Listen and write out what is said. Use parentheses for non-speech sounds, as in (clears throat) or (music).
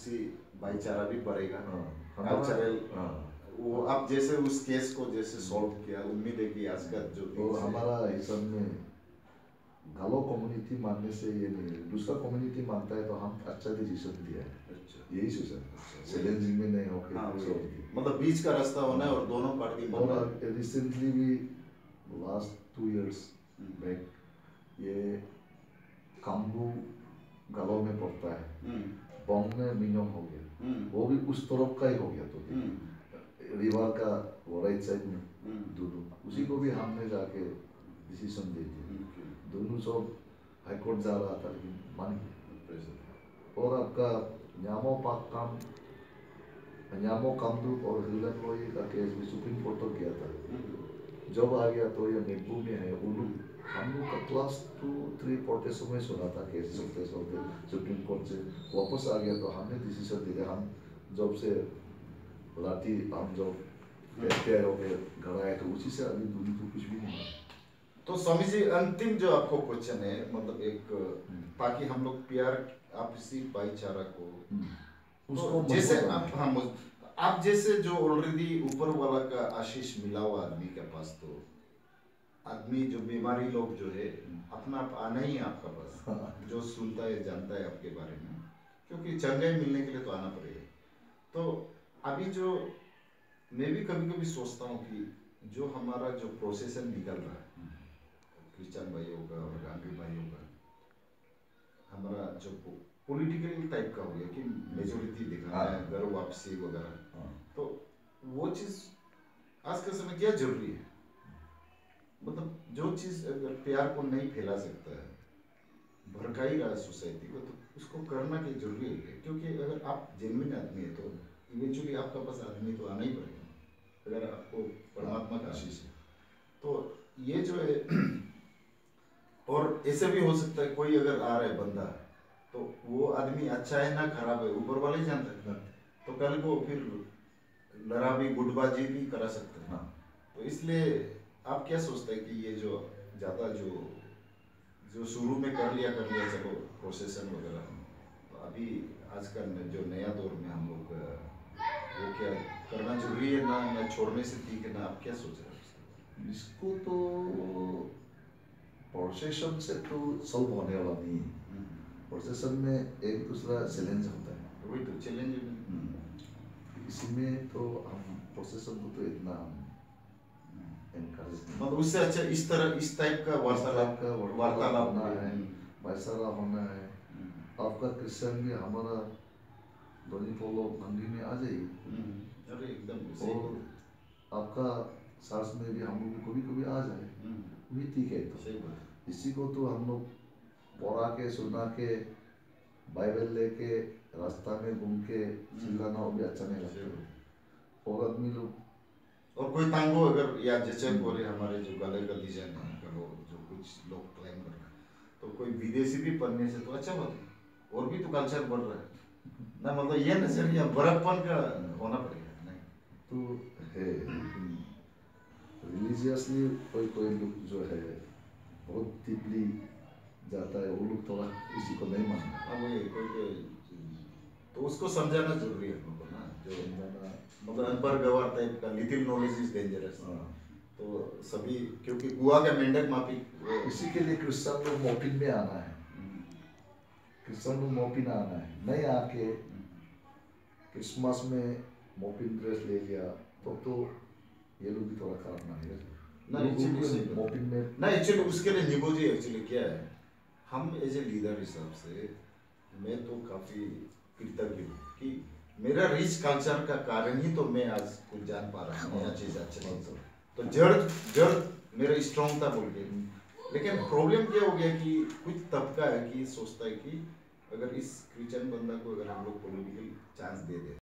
आपसी भाईचारा भी बढ़ेगा हाँ, हमारा- कल्चरल हाँ। वो आप जैसे उस केस को जैसे सॉल्व किया उम्मीद है कि आज का जो तो हमारा हिसाब में गालो कम्युनिटी मानने से ये नहीं है। दूसरा कम्युनिटी मानता है तो हम अच्छा डिसीज़न दिया है। अच्छा। यही सोचा चैलेंजिंग में नहीं होके हाँ। मतलब बीच का रास्ता होना है और दोनों पार्टी और रिसेंटली भी last two years hmm. Back ये काम्बू गालो में पड़ता है। हम्म, में मिनियम हो गया। हम्म, वो भी उस तरफ़ का ही हो गया तो हम्म, रिवर का वो राइट साइड में हम्म, दोनों। उसी को भी हमने जाके डिसीज़न दे दिया। दोनों सब हाईकोर्ट जा रहा था लेकिन मान गया और आपका न्यामो पाक काम न्यामो कामदू और हिलन का केस भी सुप्रीम कोर्ट तक गया था। जब आ गया तो ये नींबू में है लोग हम लोग का क्लास टू थ्री पढ़ते समय सुना था केस चलते चलते सुप्रीम कोर्ट से। वापस आ गया तो हमने डिसीज़न दिया। हम जब से लाठी हम जब एफ़ हो गए घर आए तो उसी से अभी दूरी तो कुछ भी नहीं है। तो स्वामी जी अंतिम जो आपको क्वेश्चन है मतलब एक ताकि हम लोग प्यार आपसी भाईचारा को उसको तो जैसे आप हाँ आप जैसे जो ऑलरेडी ऊपर वाला का आशीष मिला हुआ आदमी के पास तो आदमी जो बीमारी लोग जो है अपना आप आना ही है आपका पास। हाँ। जो सुनता है जानता है आपके बारे में। क्योंकि चंगाई मिलने के लिए तो आना पड़ेगा। तो अभी जो मैं भी कभी कभी सोचता हूँ कि जो हमारा जो प्रोसेसन निकल रहा है क्रिश्चियन भाई होगा और गांधी भाई होगा हमारा जो पॉलिटिकल टाइप का हो गया कि मेजोरिटी दिखाना है। हाँ। घर वापसी वगैरह। हाँ। तो वो चीज़ आज के समय क्या ज़रूरी है? मतलब जो चीज़ अगर प्यार को नहीं फैला सकता है भड़का ही रहा है सोसाइटी को तो उसको करना क्या ज़रूरी है क्योंकि अगर आप जेन्युइन आदमी है तो इवेंचुअली आपका पास आदमी तो आना ही पड़ेगा। अगर आपको परमात्मा का आशीष है। तो ये जो है (clears throat) और ऐसे भी हो सकता है कोई अगर आ रहा है बंदा तो वो आदमी अच्छा है ना खराब है, ऊपर वाले जानता है तो कल को फिर लड़ा भी गुटबाजी भी करा सकते हैं हाँ। तो इसलिए आप क्या सोचते हैं कि ये जो ज़्यादा जो जो शुरू में कर लिया कर लिया, चलो प्रोसेसन वगैरह। तो अभी आज का न- जो नया दौर में हम लोग, वो क्या करना ज़रूरी है ना ना छोड़ने से ठीक है ना, आप क्या सोच रहे हैं इसको तो प्रोसेशन से तो सॉल्व होने वाला नहीं है। हम्म, प्रोसेशन में एक दूसरा चैलेंज होता है। वही तो चैलेंज है। इसी में तो हम प्रोसेशन को तो इतना मतलब उससे अच्छा इस तरह इस टाइप का वार्तालाप का वार्तालाप होना है हम्म, भाईचारा होना है। हम्म, आपका क्रिश्चियन भी हमारा धोनी फॉलो मंडी में आ जाइए हम्म, अरे एकदम और आपका सास में भी हम लोग कभी कभी आ जाए। हम्म, भी ठीक है तो इसी को तो हम लोग पढ़ा के सुना के बाइबल लेके रास्ता में घूम के चिल्लाना वो भी अच्छा नहीं लगता। और आदमी लोग और कोई तांगो अगर या जैसे बोले हमारे जो गले का डिज़ाइन है करो जो कुछ लोग क्लाइम कर रहे हैं तो कोई विदेशी भी पढ़ने से तो अच्छा बात है। और भी तो कल्चर बढ़ रहा है। (laughs) ना मतलब ये नज़रिया बड़प्पन का होना पड़ेगा नहीं। तो है रिलीजियसली कोई कोई लोग जो है बहुत डीपली जाता है वो लोग थोड़ा इसी को नहीं मानते। हाँ वही कोई तो उसको समझाना ज़रूरी है हमको ना जो समझाना। मतलब अनपढ़ गवार टाइप का लिटिल नॉलेज इज़ डेंजरस। तो सभी क्योंकि कुआ का मेंढक माफ़ी इसी के लिए क्रिश्चियन लोग मोपिन में आना है। क्रिश्चियन लोग मोपिन आना है। नहीं आके क्रिसमस में मोपिन ड्रेस ले लिया तो तो ये लोग भी थोड़ा खराब मानेगा। सही बात। मोपिन में ना एक्चुअली उसके लिए निगो जी एक्चुअली क्या है? हम एज ए लीडर हिसाब से, मैं तो काफ़ी कृतज्ञ हूँ कि मेरा रिच कल्चर का कारण ही तो मैं आज कुछ जान पा रहा हूँ नया चीज़ अच्छा चीज़ तो। जड़ जड़ मेरा स्ट्रॉन्ग था बोल के लेकिन प्रॉब्लम क्या हो गया कि कुछ तबका है कि, सोचता है कि अगर इस क्रिश्चियन बंदा को अगर हम लोग पॉलिटिकल चांस दे दें